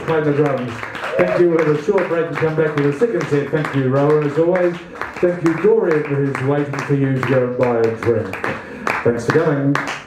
playing the drums. Thank you. We'll have a short break and come back with a second set. Thank you, Rohan, as always. Thank you, Dorian, who's waiting for you to go and buy a drink. Thanks for coming.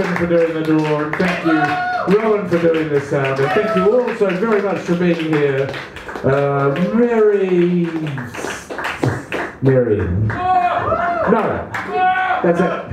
Stephen, for doing the door. And thank you, Rohan, for doing the sound. And thank you also very much for being here. Uh, Mary... Mary. No, that's it.